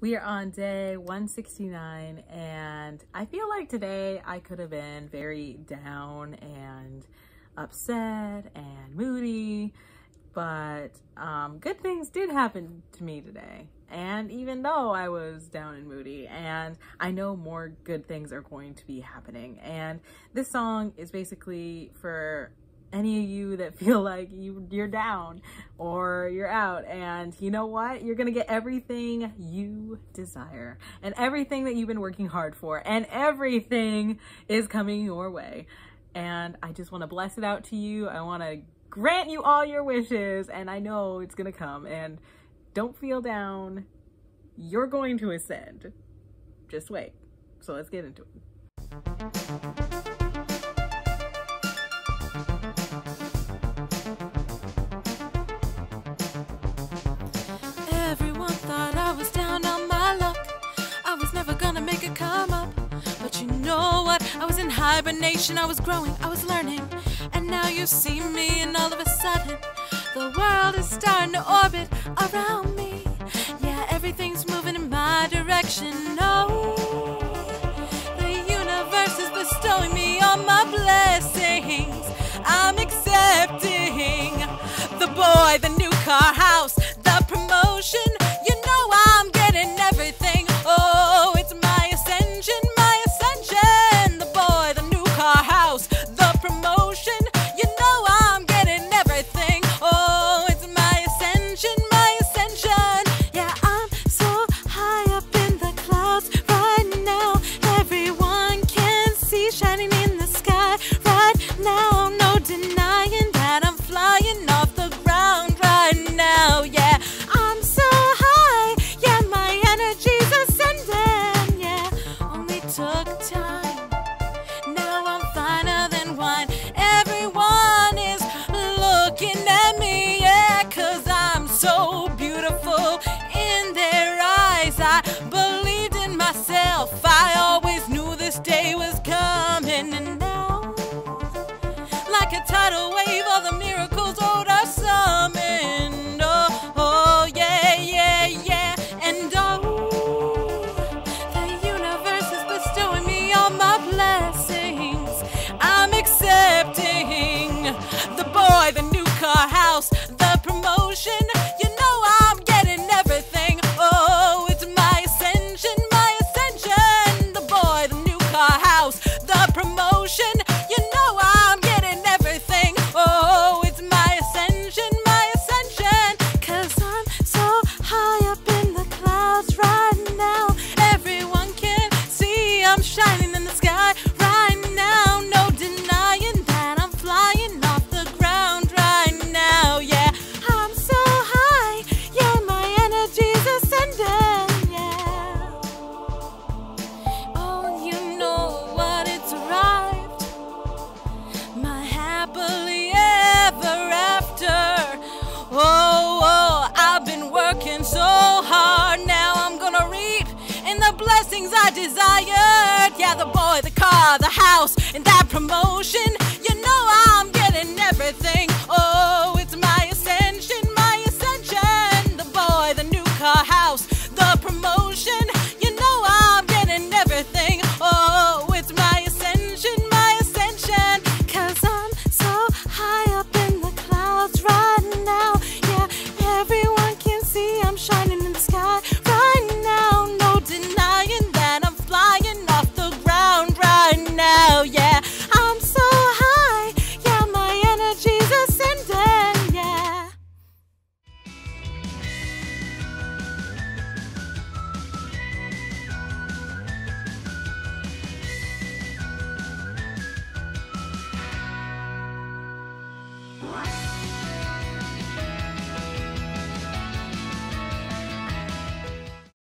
We are on day 169 and I feel like today I could have been very down and upset and moody, but um, good things did happen to me today. And even though I was down and moody and I know more good things are going to be happening. And this song is basically for any of you that feel like you you're down or you're out. And you know what? You're gonna get everything you desire and everything that you've been working hard for and everything is coming your way. And I just want to bless it out to you. I want to grant you all your wishes and I know it's gonna come. And don't feel down. You're going to ascend. Just wait. So let's get into it I was in hibernation, I was growing, I was learning. And now you see me, and all of a sudden, the world is starting to orbit around me. Yeah, everything's moving in my direction. No, the universe is bestowing me all my blessings. I'm accepting the boy, the new car house, shining in the sky right now. No denying that I'm flying off the ground right now. Yeah, I'm so high. Yeah, my energy's ascending. Yeah, only took time. Now I'm finer than wine. Everyone is looking at me. Yeah, cause I'm so beautiful in their eyes. I believe. ocean blessings I desired. Yeah, the boy, the car, the house, and that promotion. You know I'm getting everything.